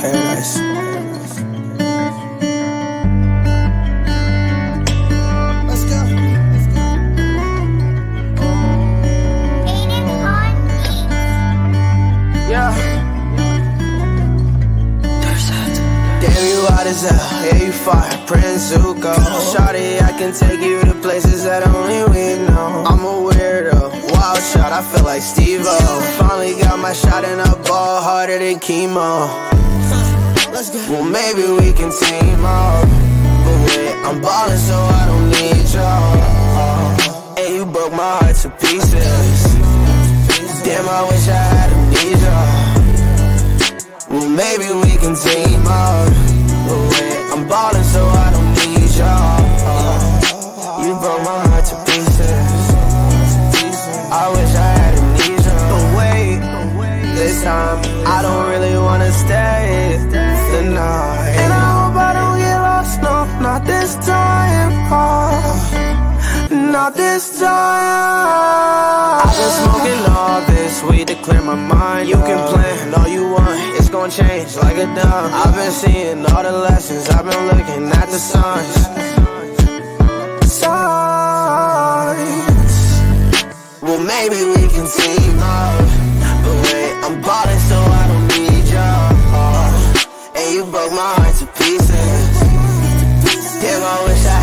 Paradise. Let's go. Yeah. You fire, Prince Zuko. Shawty, I can take you to places that only we know. I'm a weirdo, wild shot. I feel like Steve-O. Finally got my shot and I ball harder than chemo. Well, maybe we can team up. But wait, I'm ballin', so I don't need y'all. And you broke my heart to pieces. Damn, I wish I had amnesia. Well, maybe we can team up. But wait, I'm ballin', so I time I don't really wanna stay the night. And I hope I don't get lost, no, not this time. Oh, not this time. I've been smoking all this weed to clear my mind. You can plan all you want, it's gonna change like a dime. I've been seeing all the lessons, I've been looking at the signs. Signs. Well, maybe we can team up. broke my heart to pieces. Damn, I wish I